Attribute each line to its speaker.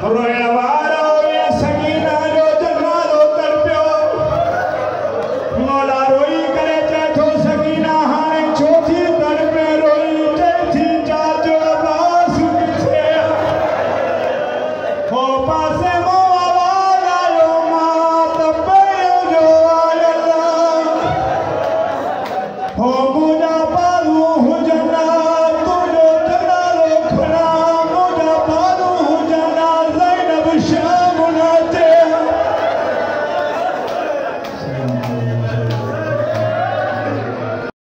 Speaker 1: Proela